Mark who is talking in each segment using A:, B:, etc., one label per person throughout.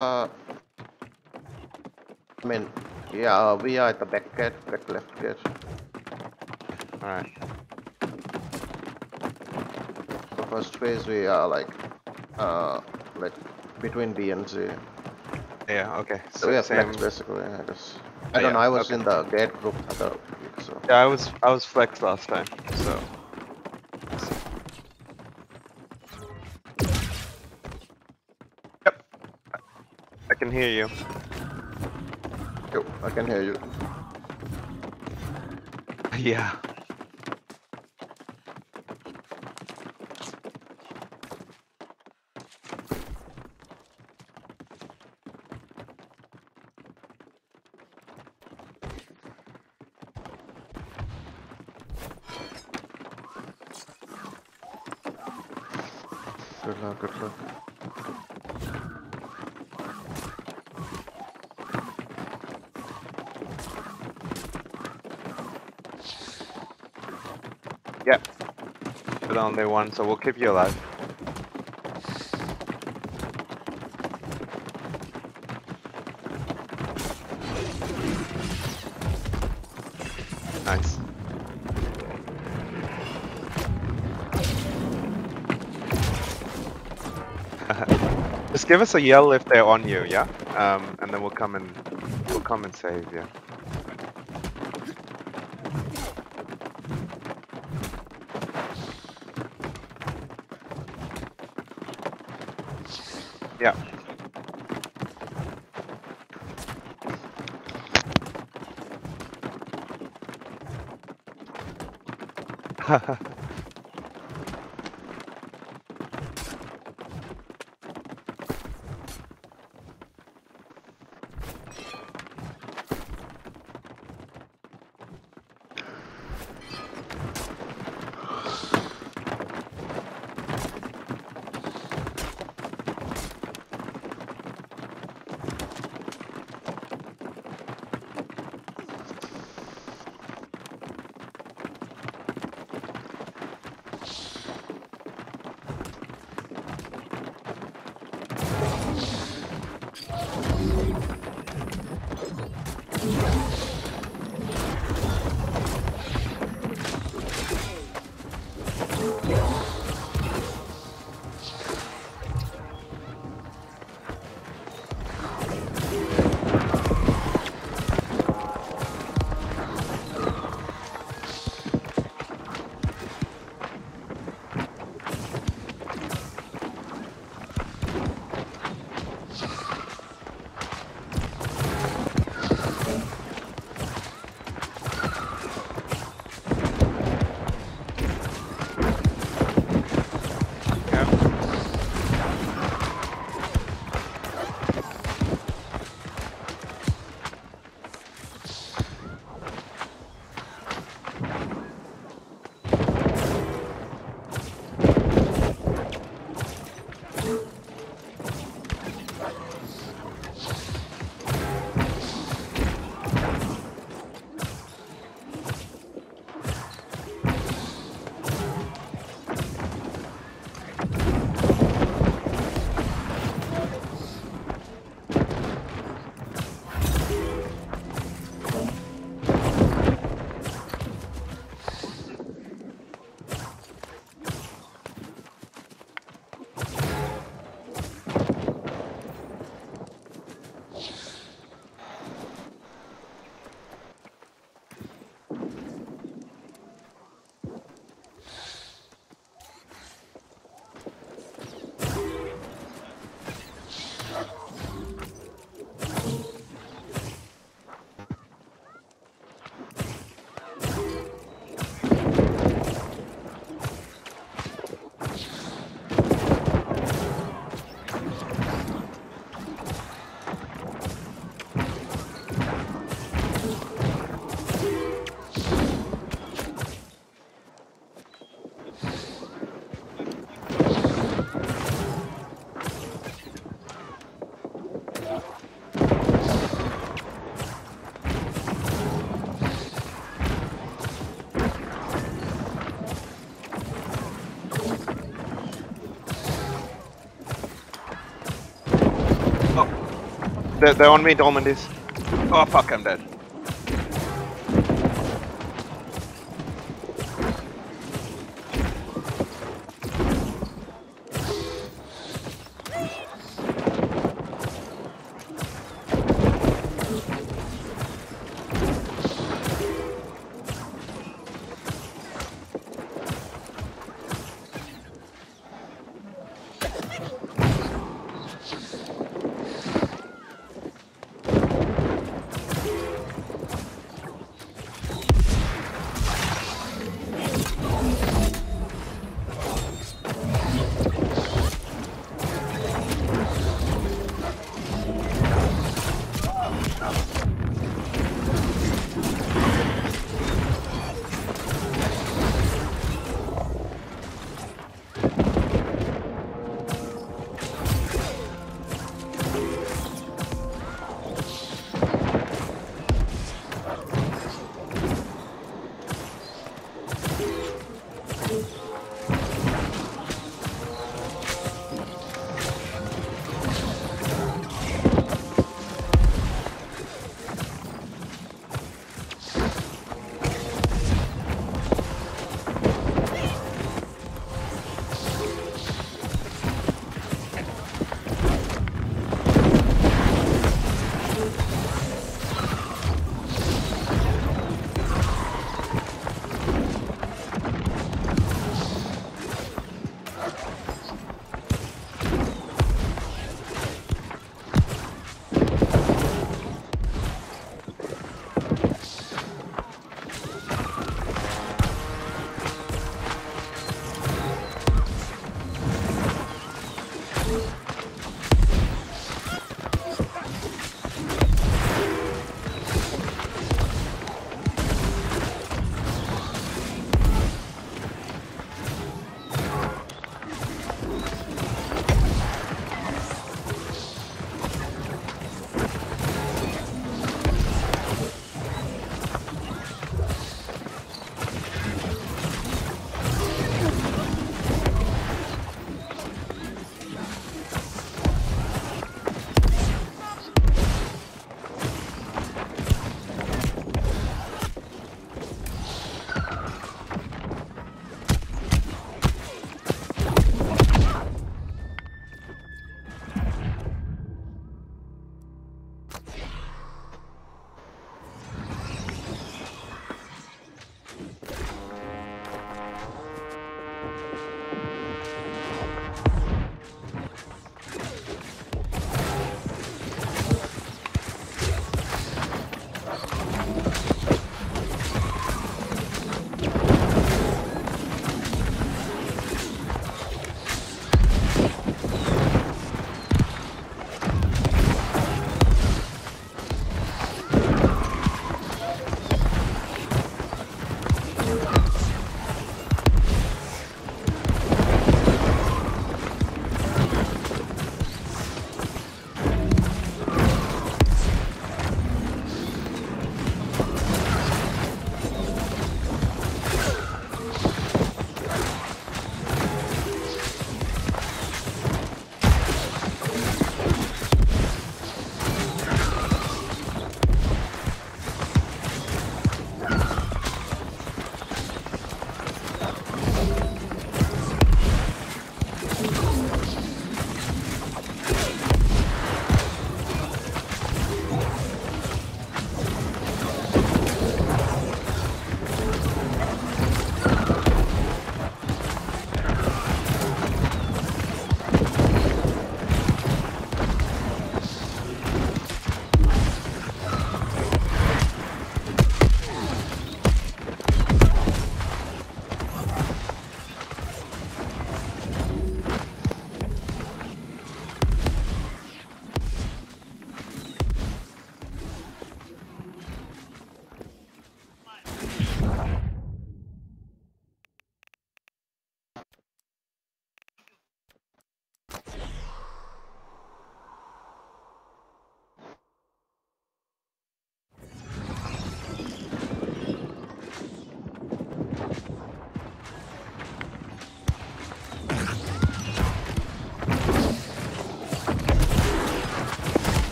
A: Uh, I mean, yeah, uh, we are at the back gate, back left gate.
B: Alright.
A: The first phase we are like, uh, like between B and Z.
B: Yeah, okay.
A: So we are
B: same.
A: flex basically, I guess.
B: Oh,
A: I don't
B: yeah,
A: know, I was
B: okay.
A: in the gate group so.
B: Yeah, I was I was flex last time, so Yep. I can hear you.
A: Yo, I can hear you.
B: Yeah.
A: Good luck, good luck.
B: Put on day one, so we'll keep you alive. Nice. Just give us a yell if they're on you, yeah? Um, and then we'll come and we'll come and save you. Yeah. Yeah. Ha ha. They're, they're on me, Dolmandis. Oh fuck, I'm dead.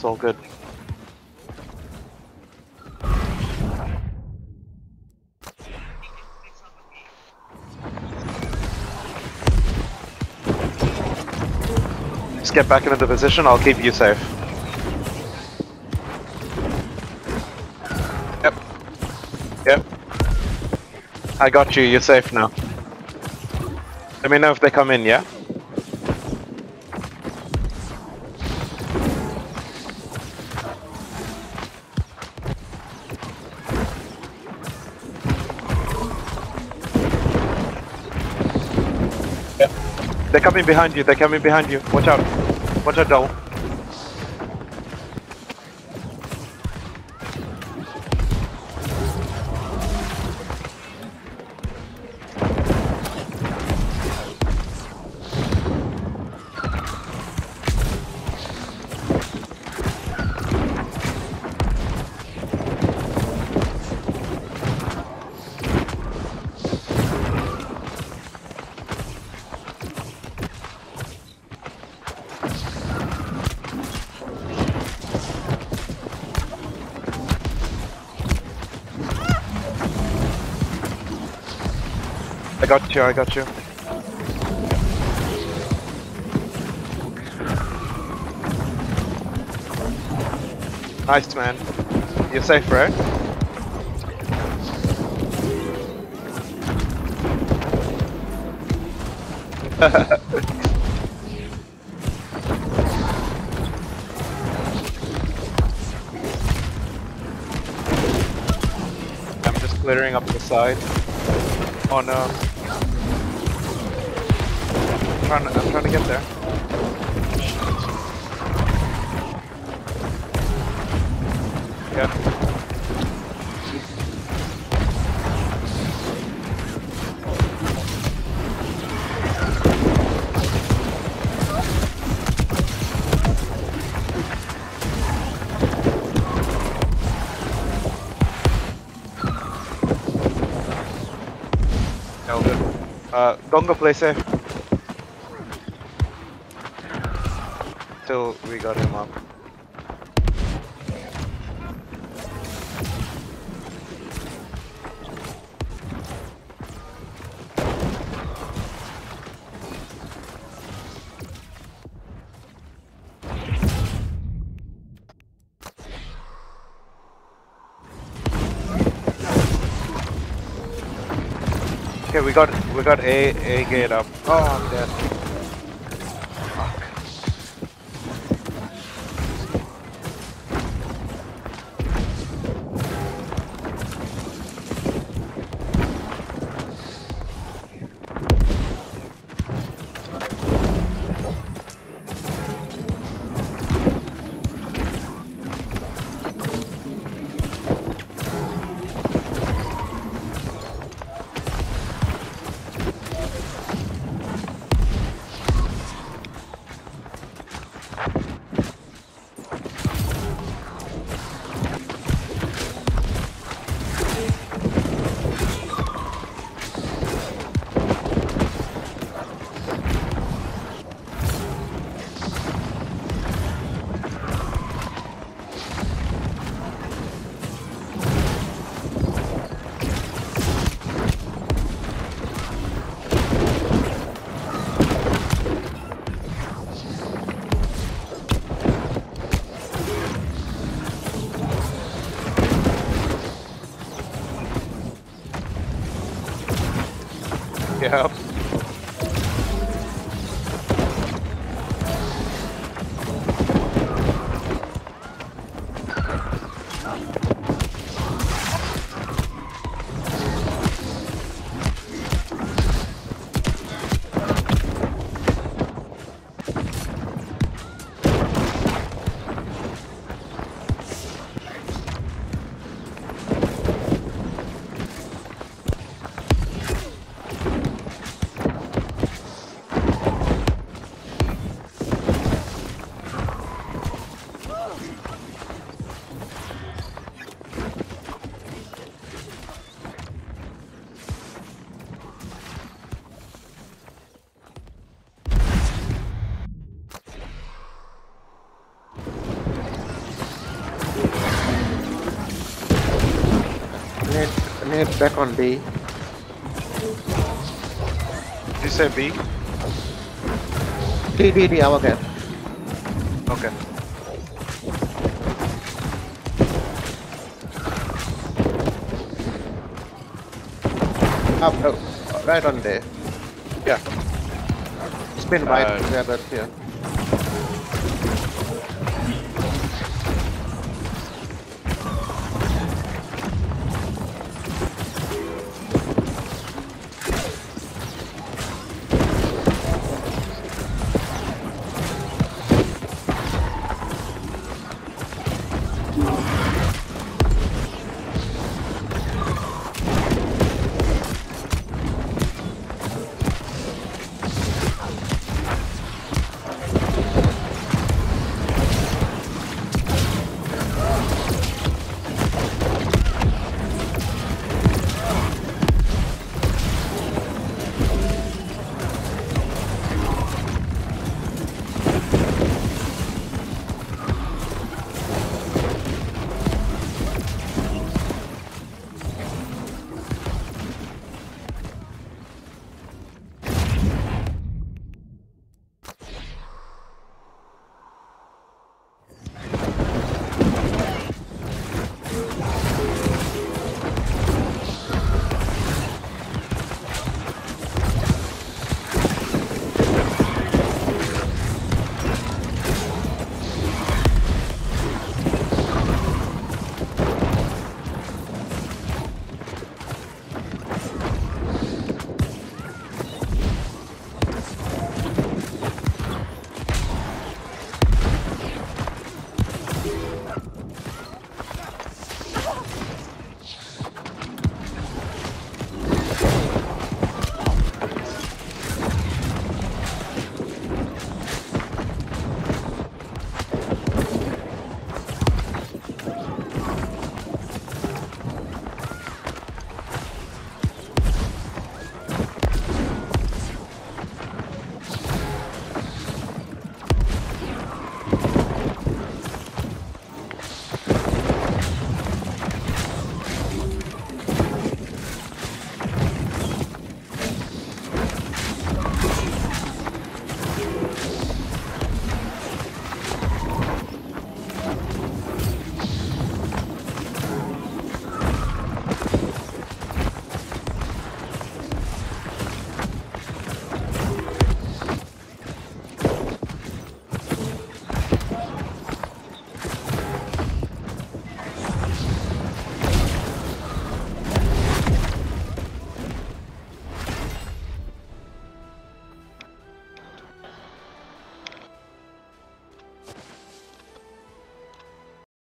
B: It's all good. Just get back into the position, I'll keep you safe. Yep. Yep. I got you, you're safe now. Let me know if they come in, yeah? They're coming behind you. They're coming behind you. Watch out. Watch out, Dole. Got you. I got you. Nice, man. You're safe, right? I'm just clearing up the side. Oh no. I'm trying to, I'm trying to get there. Yeah. Uh, don't go play safe. We got him up. Okay, we got we got a a gate up. Oh, I'm dead. Yep.
A: Back on B.
B: Did you say B?
A: D, D, D, our gap.
B: Okay.
A: Up, oh, right on there.
B: Yeah.
A: Spin right,
B: Uh,
A: yeah, that's here.